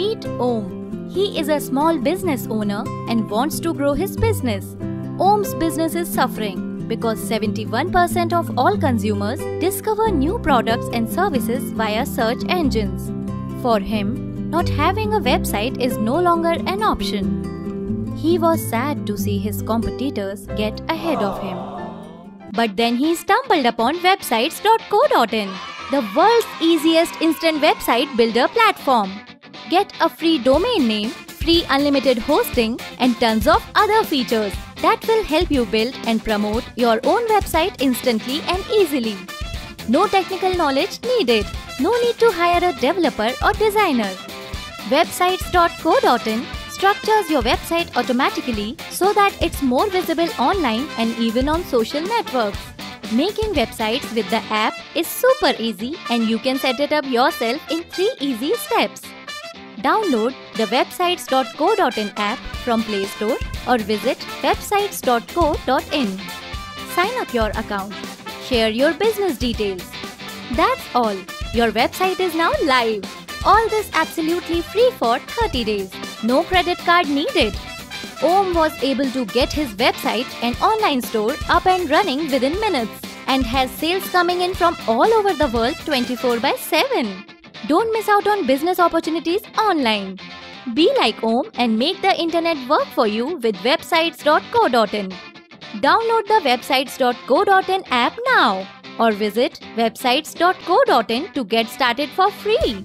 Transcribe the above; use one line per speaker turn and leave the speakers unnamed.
Meet Om. He is a small business owner and wants to grow his business. Om's business is suffering because 71% of all consumers discover new products and services via search engines. For him, not having a website is no longer an option. He was sad to see his competitors get ahead of him. But then he stumbled upon websites.co.in, the world's easiest instant website builder platform. Get a free domain name, free unlimited hosting, and tons of other features that will help you build and promote your own website instantly and easily. No technical knowledge needed. No need to hire a developer or designer. Websites.co.in structures your website automatically so that it's more visible online and even on social networks. Making websites with the app is super easy and you can set it up yourself in 3 easy steps. Download the websites.co.in app from Play Store or visit websites.co.in. Sign up your account. Share your business details. That's all. Your website is now live. All this absolutely free for 30 days. No credit card needed. Om was able to get his website and online store up and running within minutes and has sales coming in from all over the world 24 by 7. Don't miss out on business opportunities online. Be like Om and make the internet work for you with websites.co.in. Download the websites.co.in app now or visit websites.co.in to get started for free.